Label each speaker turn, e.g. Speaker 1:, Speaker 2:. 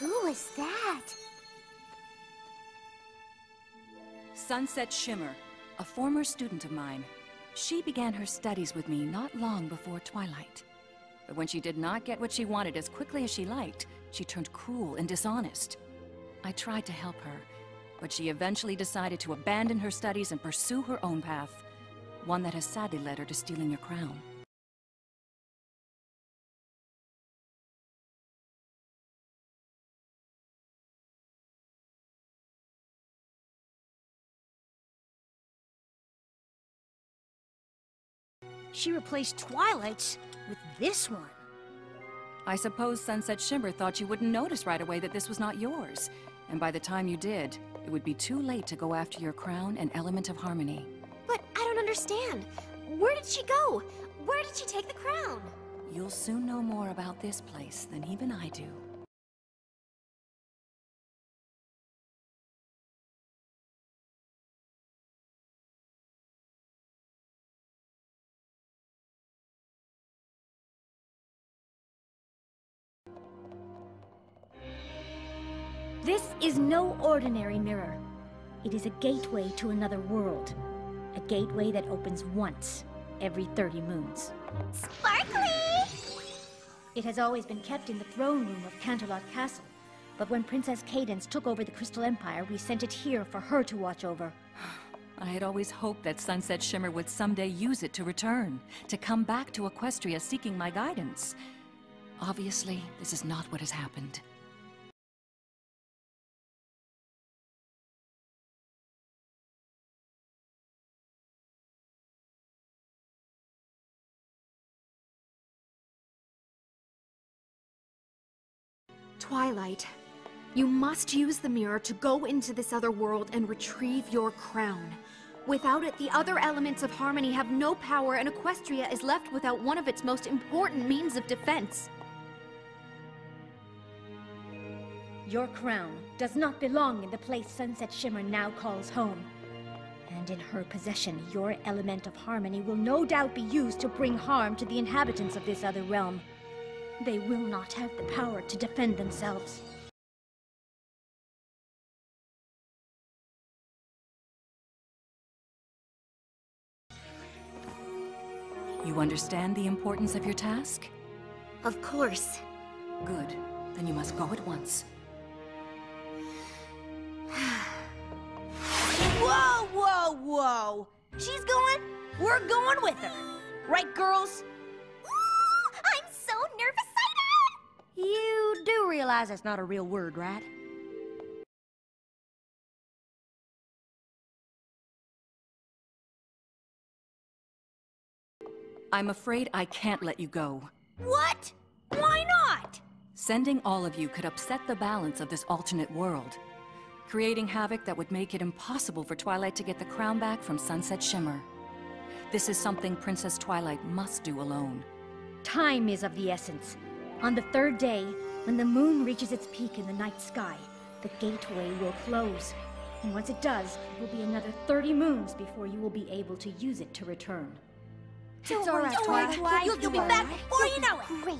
Speaker 1: Who is that?
Speaker 2: Sunset Shimmer, a former student of mine. She began her studies with me not long before Twilight. But when she did not get what she wanted as quickly as she liked, she turned cruel and dishonest. I tried to help her, but she eventually decided to abandon her studies and pursue her own path. One that has sadly led her to stealing your crown.
Speaker 1: She replaced Twilight's with this one.
Speaker 2: I suppose Sunset Shimmer thought you wouldn't notice right away that this was not yours. And by the time you did, it would be too late to go after your crown and element of harmony.
Speaker 3: But I don't understand. Where did she go? Where did she take the crown?
Speaker 2: You'll soon know more about this place than even I do.
Speaker 1: This is no ordinary mirror. It is a gateway to another world. A gateway that opens once every 30 moons.
Speaker 3: Sparkly!
Speaker 1: It has always been kept in the throne room of Canterlot Castle. But when Princess Cadance took over the Crystal Empire, we sent it here for her to watch over.
Speaker 2: I had always hoped that Sunset Shimmer would someday use it to return, to come back to Equestria seeking my guidance. Obviously, this is not what has happened.
Speaker 4: Twilight, you must use the mirror to go into this other world and retrieve your crown. Without it, the other elements of harmony have no power and Equestria is left without one of its most important means of defense.
Speaker 1: Your crown does not belong in the place Sunset Shimmer now calls home. And in her possession, your element of harmony will no doubt be used to bring harm to the inhabitants of this other realm. They will not have the power to defend themselves.
Speaker 2: You understand the importance of your task?
Speaker 3: Of course.
Speaker 2: Good. Then you must go at once.
Speaker 5: Whoa, whoa, whoa! She's going, we're going with her. Right, girls? Realize that's not a real word, right?
Speaker 2: I'm afraid I can't let you go.
Speaker 5: What? Why not?
Speaker 2: Sending all of you could upset the balance of this alternate world, creating havoc that would make it impossible for Twilight to get the crown back from Sunset Shimmer. This is something Princess Twilight must do alone.
Speaker 1: Time is of the essence. On the third day, when the moon reaches its peak in the night sky, the gateway will close. And once it does, it will be another 30 moons before you will be able to use it to return.
Speaker 3: Don't
Speaker 5: It's all
Speaker 3: worry,
Speaker 5: right,
Speaker 3: don't
Speaker 5: Twilight.
Speaker 3: worry, Twilight.
Speaker 5: You'll, you'll be back before you know it.
Speaker 3: Great.